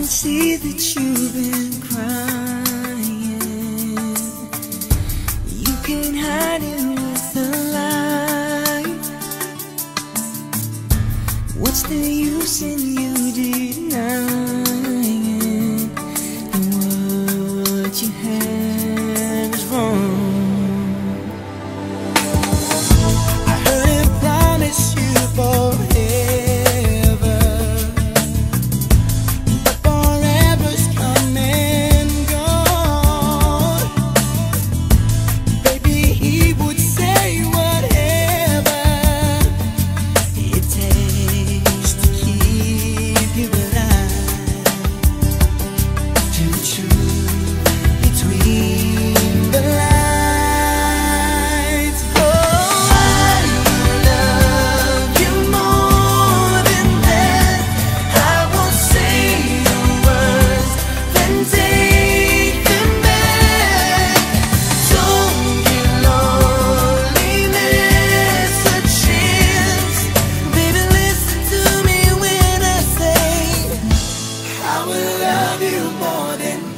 can see that you've been crying. will love you more than